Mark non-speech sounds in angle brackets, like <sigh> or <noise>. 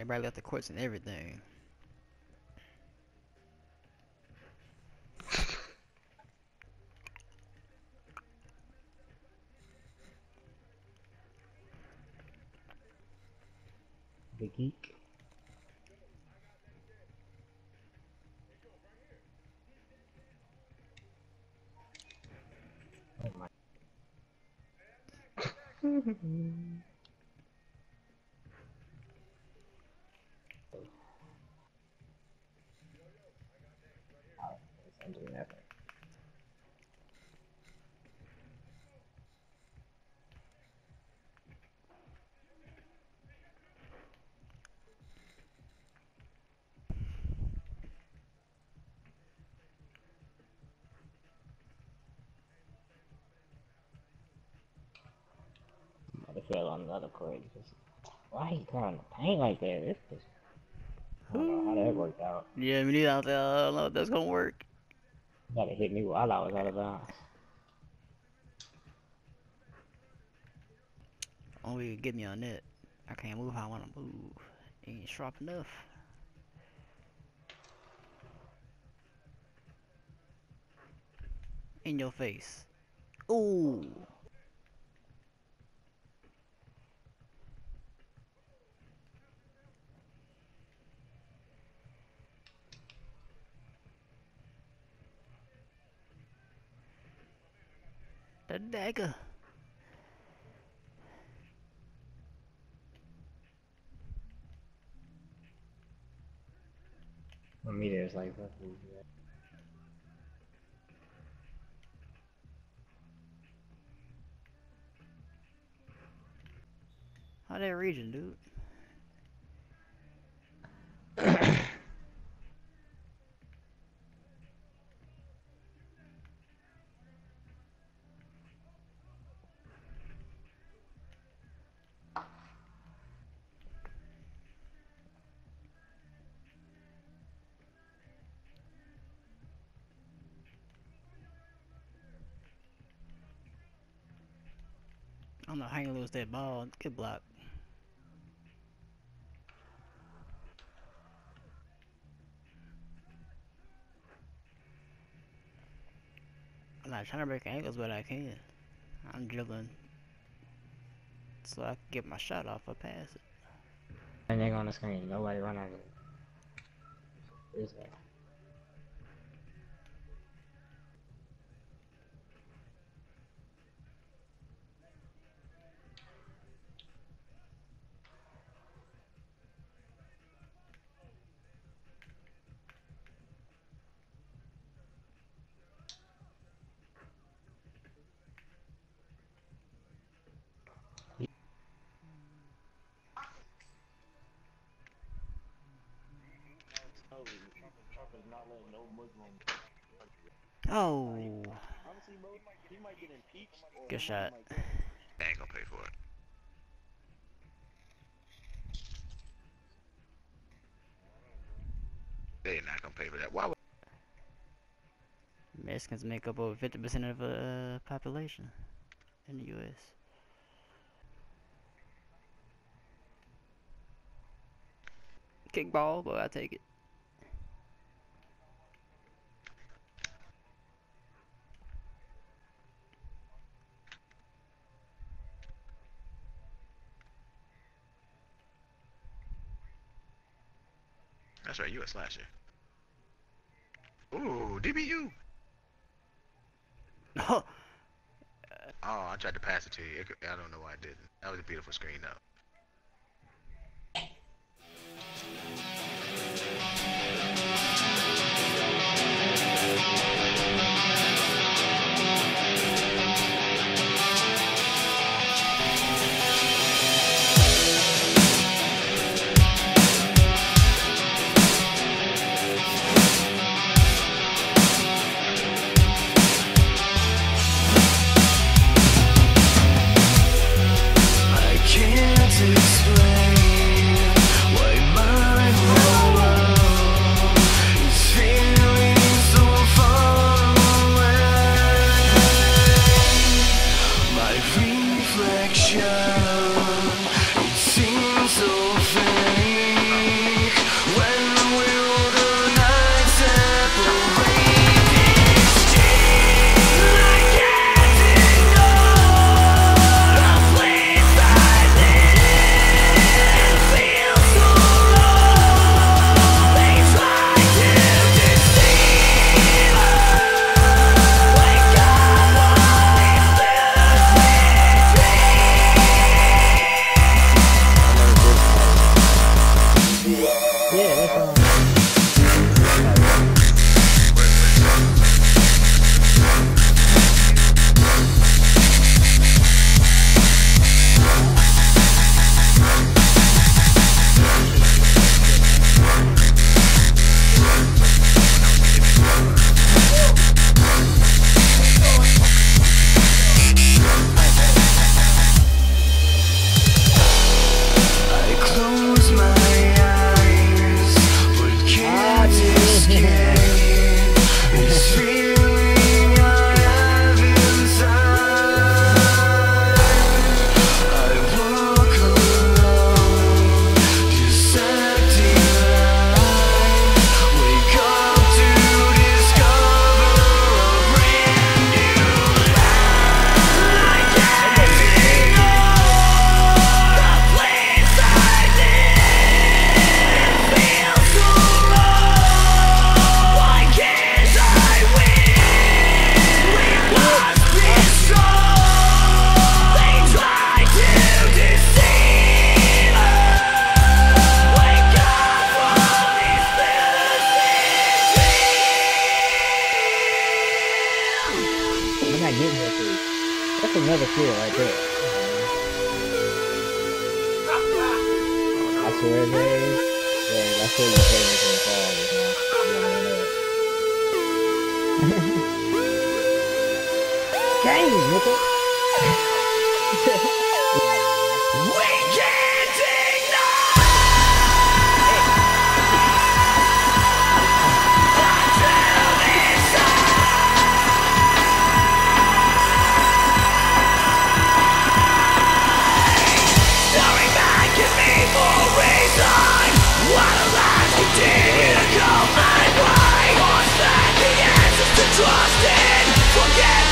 Everybody left the courts and everything. The geek. Oh my. <laughs> on the other court. Just, why he throwing the paint like that? This is, I don't know how that worked out. Yeah, me neither. I don't oh, I don't know if that's gonna work. Gotta hit me while I was out of bounds. Only get me on that. I can't move how I wanna move. Ain't sharp enough. In your face. Ooh. The dagger. For me, there's like that? How that region, dude? I don't know how you lose that ball. Good block. I'm not trying to break angles, but I can. I'm dribbling so I can get my shot off or pass it. And they're on the screen. Nobody run of it. Where's that? Oh, good shot. They ain't gonna pay for it. They're not gonna pay for that. Why would Mexicans make up over 50% of the uh, population in the U.S. Kickball, but I take it. That's right, you a slasher. Ooh, DBU. Oh, <laughs> Oh, I tried to pass it to you. I don't know why I didn't. That was a beautiful screen though. not getting that. That's another kill right there. I swear, Dave. Dave, I swear you played this in college, man. Dang, nigga. <laughs> Forget